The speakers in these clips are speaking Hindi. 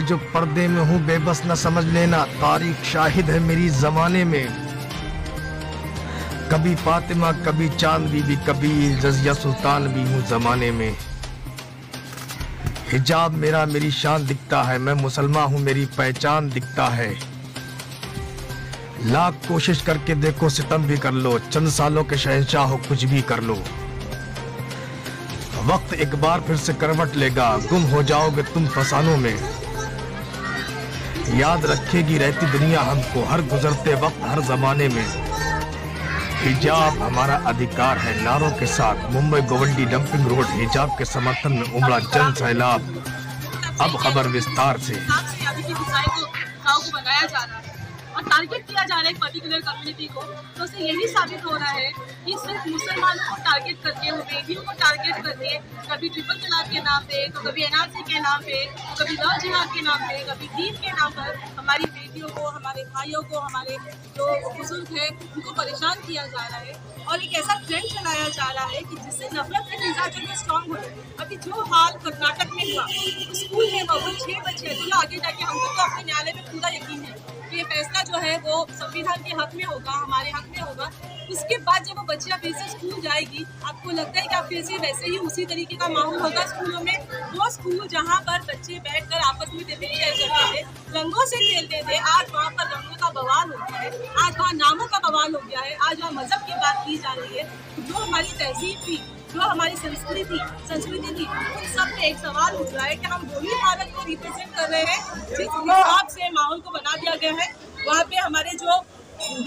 मैं जो पर्दे में हूँ, बेबस न समझ लेना। तारीख शाहिद है मेरी जमाने में। कभी फातिमा, कभी चाँद बीबी कभी रजिया सुल्तान भी हूँ जमाने में। हिजाब मेरा, मेरी शान दिखता है। मैं मुसलमान हूँ, मेरी पहचान दिखता है। लाख कोशिश करके देखो, सितम भी कर लो। चंद सालों के शहनशाह हो, कुछ भी कर लो। वक्त एक बार फिर से करवट लेगा। गुम हो जाओगे तुम फसानों में। याद रखेगी रहती दुनिया हमको हर गुजरते वक्त, हर जमाने में। हिजाब हमारा अधिकार है नारों के साथ। मुंबई गोवंडी डंपिंग रोड, हिजाब के समर्थन में उमड़ा जन सैलाब। अब खबर विस्तार से। बनाया जा रहा है। और टारगेट किया जा रहा है एक पर्टिकुलर कम्युनिटी को। तो उससे यही साबित हो रहा है कि सिर्फ़ मुसलमानों को टारगेट करके बेटियों को टारगेट करके कभी ट्रिपल तलाक के नाम पे तो कभी एनआरसी के नाम पे तो कभी लव जिहाद के नाम पे, कभी दीन के नाम पर हमारी बेटियों को, हमारे भाइयों को, हमारे जो बुज़ुर्ग है, उनको परेशान किया जा रहा है। और एक ऐसा ट्रेंड चलाया जा रहा है कि जिससे नफरत के मिजाज जो स्ट्रॉन्ग हो अभी जो हाल कर्नाटक में हुआ स्कूल में वो छः बच्चे चलो आगे जाके हमको तो अपने न्यायालय में पूरा यकीन है। कि ये फैसला जो है वो संविधान के हक में होगा, हमारे हक में होगा। उसके बाद जब वो बच्चियाँ फिर से स्कूल जाएगी, आपको लगता है कि आप फिर से वैसे ही उसी तरीके का माहौल होगा स्कूलों में? वो स्कूल जहाँ पर बच्चे बैठकर आपस में टिफ़िन शेयर थे, रंगों से खेलते थे, आज वहाँ पर रंगों का बवाल हो गया है। आज वहाँ नामों का बवाल हो गया है। आज वहाँ मज़हब की बात की जा रही है। जो हमारी तहजीब थी जो हमारी संस्कृति संस्कृति थी, उन सब पे एक सवाल उठ रहा है कि हम वही भारत को रिप्रेजेंट कर रहे हैं, जिस हिसाब से माहौल को बना दिया गया है, वहाँ पे हमारे जो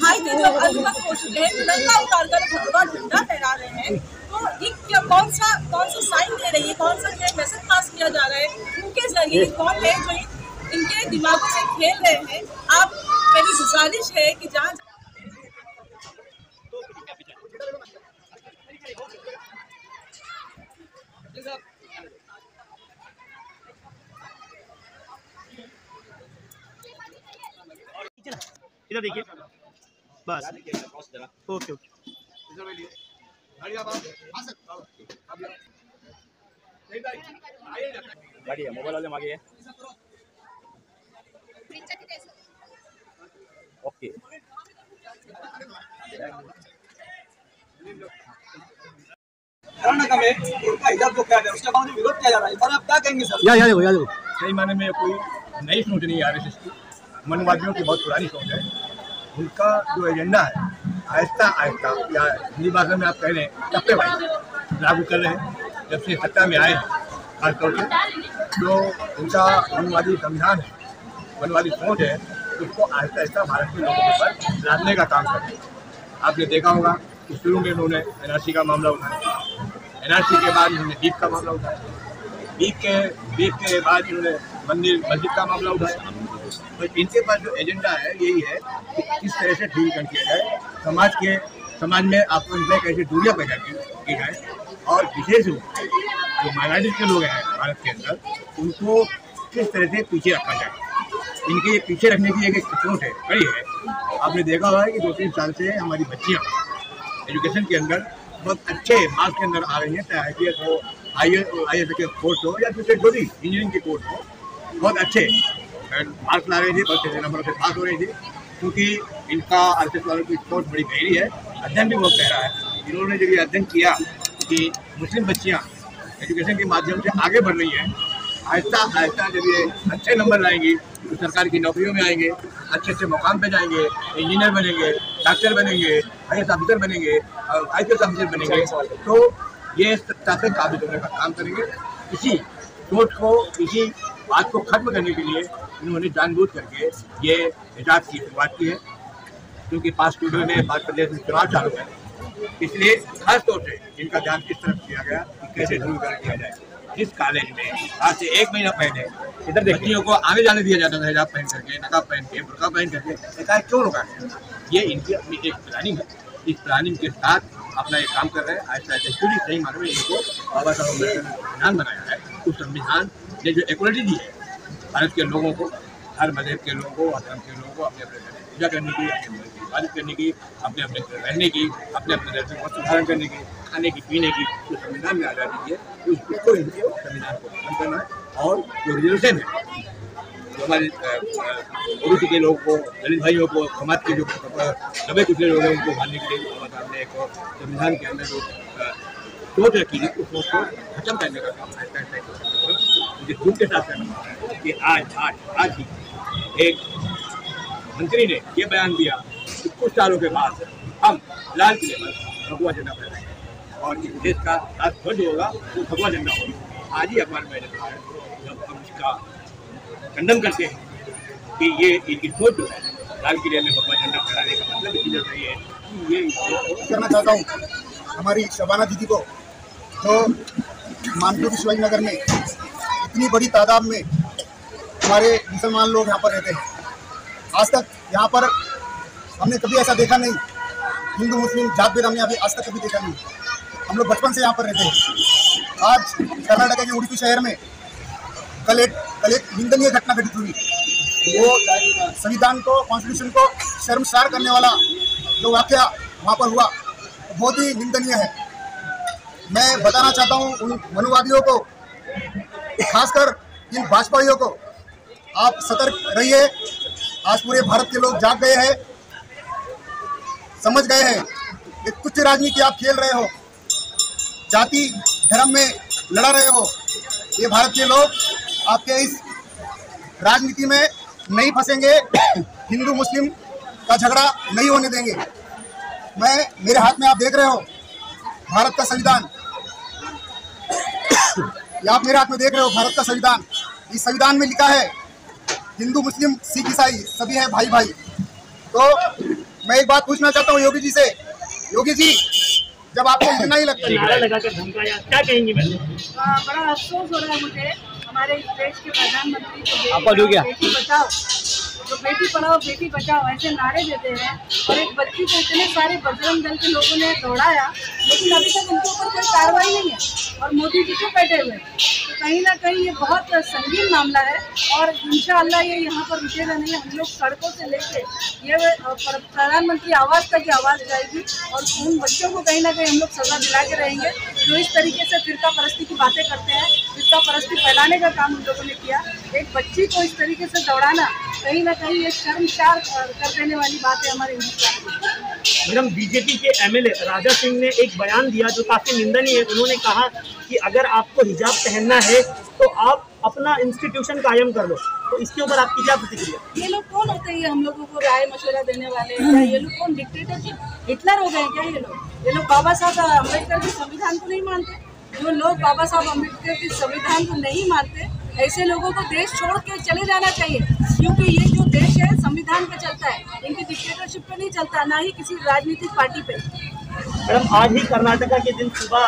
भाई थे, जो अलवत हो चुके हैं तिरंगा उतार कर भगवा झंडा फहरा रहे हैं। तो ये क्या, कौन सा कौन सा साइन दे रही है, कौन सा जो मैसेज पास किया जा रहा है? उनके ज़रिए कौन है जो इनके दिमागों से खेल रहे हैं? आप मेरी गुजारिश है कि जहाँ इधर देखिए। बस। Okay okay. गाड़ी है मोबाइल वाले मांगे ओके कर्नाटक में उनका हिजाब को किया गया उसके बाद विरोध किया जा रहा है। और आप क्या कहेंगे सर या या देखो या देखो। सही माने में कोई नई सोच नहीं एस एस मनवादियों की बहुत पुरानी सोच है। उनका जो एजेंडा है, आहिस्ता आहिस्ता, या हिंदी भाषा में आप कह रहे हैं, टप्पे वाइज लागू कर रहे हैं। जब से सत्ता में आए खासतौर से जो उनका वनवादी संविधान है वनवादी सोच है, उसको आहिस्ता आहिस्ता भारत के लोगों के ऊपर लादने का काम कर रहे हैं। आपने देखा होगा कि शुरू में उन्होंने एनआरसी का मामला उठाया। एनआरसी के बाद उन्होंने दीप का मामला उठाया। दीप के दीप के बाद इन्होंने मंदिर, मस्जिद का मामला उठाया। तो इनके पास जो एजेंडा है, यही है कि किस तरह से ध्रुवीकरण किया जाए, समाज के, समाज में आपको में कैसे दूरियाँ पैदा की जाए। और विशेष रूप से जो माइनॉरिटी के लोग हैं भारत के अंदर, उनको किस तरह से पीछे रखा जाए। इनके पीछे रखने की एक सोच है कड़ी है। आपने देखा होगा कि दो तीन साल से हमारी बच्चियाँ एजुकेशन के अंदर बहुत अच्छे मार्क्स के अंदर आ रही हैं, चाहे आई पी एस हो आई आई एस के कोर्स हो या दूसरे जो भी इंजीनियरिंग के कोर्स हो, बहुत अच्छे मार्क्स ला रही थी बहुत अच्छे नंबरों से पास हो रही थी क्योंकि इनका आर्टिस्ट वालों की सोच बड़ी गहरी है अध्ययन भी बहुत गहरा है। इन्होंने जब ये अध्ययन किया कि मुस्लिम बच्चियाँ एजुकेशन के माध्यम से आगे बढ़ रही हैं आहिस्ता आहिस्ता जब ये अच्छे नंबर लाएँगी तो सरकार की नौकरियों में आएँगे अच्छे अच्छे मुकाम पे जाएँगे इंजीनियर बनेंगे डॉक्टर बनेंगे आई एस ऑफिसर बनेंगे आई पी एस ऑफिसर बनेंगे तो ये सत्ता से काबिज होने का काम करेंगे। इसी सोच को इसी बात को खत्म करने के लिए इन्होंने जानबूझ करके ये हिजाब की शुरुआत की है क्योंकि पास स्टूडियो में मध्य प्रदेश में चुनाव चालू है। इसलिए खास तौर से इनका ध्यान किस तरफ़ किया गया कि कैसे ध्रुवीकरण किया जाए। इस कॉलेज में आज से एक महीना पहले इधर बच्चियों को आने जाने दिया जाता था हिजाब पहन करके नकाब पहन के बुरका पहन करके एकाएक क्यों रोका गया? ये इनकी अपनी एक प्लानिंग है। इस प्लानिंग के साथ अपना ये काम कर रहे हैं। आहिस्ता आहिस्ता एक्चुअली सही मानव में इनको बाबा साहब अंबेडकर ने संविधान बनाया है। उस संविधान ने जो इक्वलिटी दी है भारत के लोगों को, हर मज़हब के लोगों को, हर धर्म के लोगों को अपने अपने पूजा करने की, अपने इबादत करने की, अपने अपने रहने की, अपने अपने दर्शन को सुधारण करने की, खाने की, पीने की, जो संविधान में आज़ादी है उस उसको संविधान को खत्म करना और जो रिजर्वेशन है, जो हमारे ओबीसी के लोगों को, दलित भाइयों को, समाज के जो दबे कुचले लोग हैं उनको उभारने के लिए बाबा साहब ने एक संविधान के अंदर जो सोच रखी थी उस सोच को खत्म करने का काम मुझे दुख के साथ है कि आज आज आज ही एक मंत्री ने ये बयान दिया कि कुछ सालों के बाद हम लाल किले पर भगवा झंडा फहराएँगे। और इस देश का राष्ट्रध्वज होगा, वो भगवा झंडा होगा। आज ही अखबार में पढ़ा है, जब हम इसका खंडन करते हैं कि ये इनकी सोच जो है, लाल किले में भगवा झंडा फहराने का मतलब इसी जगह है कि ये करना चाहता हूँ, हमारी शबाना दीदी को जो मानपुर शिवाजी नगर में इतनी बड़ी तादाद में हमारे मुसलमान लोग यहाँ पर रहते हैं। आज तक यहाँ पर हमने कभी ऐसा देखा नहीं। हिंदू, मुस्लिम, जात भेद हमने अभी आज तक कभी देखा नहीं। हम लोग बचपन से यहाँ पर रहते हैं। आज कर्नाटक के उड़पी शहर में कल एक कल एक निंदनीय घटना घटित हुई। वो संविधान को कॉन्स्टिट्यूशन को शर्मसार करने वाला जो वाक्य वहाँ पर हुआ बहुत ही निंदनीय है। मैं बताना चाहता हूँ उन मनुवादियों को खासकर इन भाजपाइयों को। आप सतर्क रहिए। आज पूरे भारत के लोग जाग गए हैं। समझ गए हैं कि कुछ राजनीति आप खेल रहे हो। जाति, धर्म में लड़ा रहे हो। ये भारत के लोग आपके इस राजनीति में नहीं फंसेंगे। हिंदू, मुस्लिम का झगड़ा नहीं होने देंगे। मैं, मेरे हाथ में आप देख रहे हो। भारत का संविधान ये आप मेरे हाथ में देख रहे हो भारत का संविधान। इस संविधान में लिखा है हिंदू मुस्लिम सिख ईसाई सभी हैं भाई भाई। तो मैं एक बात पूछना चाहता हूँ योगी जी से। योगी जी जब आपको इतना ही लगता है। क्या कहेंगी बड़ा अफसोस हो रहा है मुझे। हमारे देश के प्रधानमंत्री जो आपका जो बेटी पढ़ाओ, बेटी बचाओ ऐसे नारे देते हैं। और एक बच्ची को इतने सारे बजरंग दल के लोगों ने दौड़ाया लेकिन अभी तक उनके ऊपर कोई कार्रवाई नहीं है। और मोदी जी क्यों बैठे हुए तो कहीं ना कहीं ये बहुत संगीन मामला है। और इंशाअल्लाह ये यहाँ पर रुकेगा नहीं हम लोग सड़कों से लेके ये प्रधानमंत्री आवास तक की आवाज़ जाएगी और उन बच्चों को कहीं ना कहीं हम लोग सजा दिला के रहेंगे जो इस तरीके से फिरका परस्ती की बातें करते हैं फिरका परस्ती फैलाने का काम उन लोगों ने किया। एक बच्ची को इस तरीके से दौड़ाना कहीं ना कहीं ये शर्मसार अ, कर देने वाली बात है। हमारे हिंदुस्तान मैडम बीजेपी के एमएलए राजा सिंह ने एक बयान दिया जो काफ़ी निंदनीय है। उन्होंने कहा कि अगर आपको हिजाब पहनना है तो आप अपना इंस्टीट्यूशन कायम कर लो। तो इसके ऊपर आपकी क्या प्रतिक्रिया? ये लोग कौन होते हैं? हम लोगों को राय मशवरा देने वाले या ये लोग कौन? डिक्टेटरशिप हिटलर हो गए क्या ये लोग? ये लोग बाबा साहब अंबेडकर के संविधान को नहीं मानते? जो लोग बाबा साहब अंबेडकर के संविधान को नहीं मानते ऐसे लोगों को देश छोड़ के चले जाना चाहिए क्योंकि ये जो देश है संविधान पे चलता है। इनकी डिक्टेटरशिप पे नहीं चलता ना ही किसी राजनीतिक पार्टी पे। मैडम आज ही कर्नाटका के दिन सुबह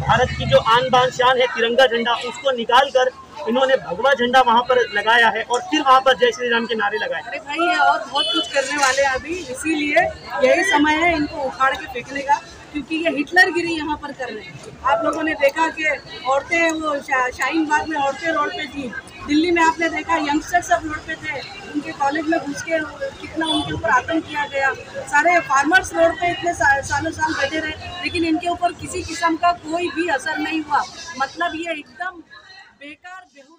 भारत की जो आन बान शान है तिरंगा झंडा उसको निकाल कर इन्होंने भगवा झंडा वहाँ पर लगाया है और फिर वहाँ पर जय श्री राम के नारे लगाए अरे भाई ये और बहुत कुछ करने वाले अभी इसीलिए यही समय है इनको उखाड़ के फेंकने का। क्योंकि ये हिटलर गिरी यहाँ पर कर रहे हैं आप लोगों ने देखा कि औरतें वो शा, शाहीन बाग में औरतें रोड पे थी। दिल्ली में आपने देखा यंगस्टर सब रोड पे थे। उनके कॉलेज में घुस के कितना उनके ऊपर आतंक किया गया। सारे फार्मर्स रोड पे इतने सा, सालों साल बैठे रहे। लेकिन इनके ऊपर किसी किस्म का कोई भी असर नहीं हुआ। मतलब ये एकदम बेकार बेहू